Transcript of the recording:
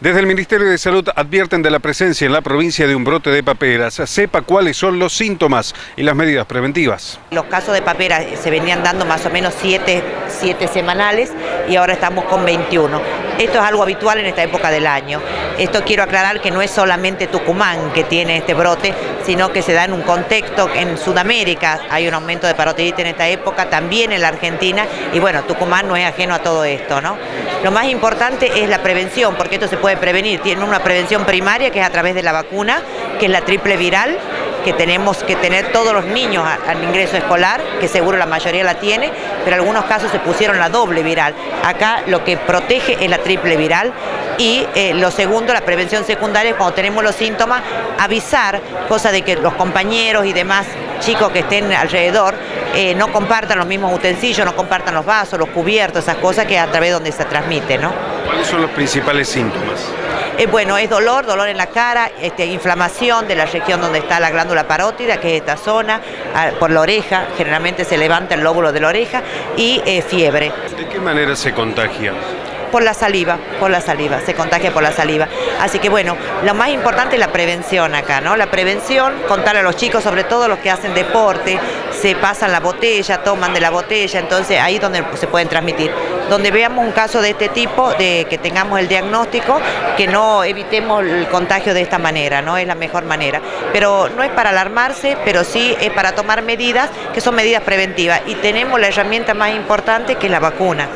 Desde el Ministerio de Salud advierten de la presencia en la provincia de un brote de paperas. Sepa cuáles son los síntomas y las medidas preventivas. Los casos de paperas se venían dando más o menos 7 semanales y ahora estamos con 21. Esto es algo habitual en esta época del año. Esto quiero aclarar que no es solamente Tucumán que tiene este brote, sino que se da en un contexto en Sudamérica. Hay un aumento de parotiditis en esta época, también en la Argentina, y bueno, Tucumán no es ajeno a todo esto, ¿no? Lo más importante es la prevención, porque esto se puede prevenir. Tiene una prevención primaria que es a través de la vacuna, que es la triple viral, que tenemos que tener todos los niños al ingreso escolar, que seguro la mayoría la tiene, pero en algunos casos se pusieron la doble viral. Acá lo que protege es la triple viral y eh, lo segundo, la prevención secundaria, cuando tenemos los síntomas, avisar, cosa de que los compañeros y demás chicos que estén alrededor eh, no compartan los mismos utensilios, no compartan los vasos, los cubiertos, esas cosas que a través de donde se transmite, ¿no? ¿Cuáles son los principales síntomas? Eh, bueno, es dolor, dolor en la cara, este, inflamación de la región donde está la glándula parótida, que es esta zona, ah, por la oreja, generalmente se levanta el lóbulo de la oreja, y eh, fiebre. ¿De qué manera se contagia? Por la saliva, por la saliva, se contagia por la saliva. Así que bueno, lo más importante es la prevención acá, ¿no? La prevención, contar a los chicos, sobre todo los que hacen deporte, se pasan la botella, toman de la botella, entonces ahí es donde se pueden transmitir. Donde veamos un caso de este tipo, de que tengamos el diagnóstico, que no evitemos el contagio de esta manera, ¿no? Es la mejor manera. Pero no es para alarmarse, pero sí es para tomar medidas que son medidas preventivas. Y tenemos la herramienta más importante que es la vacuna.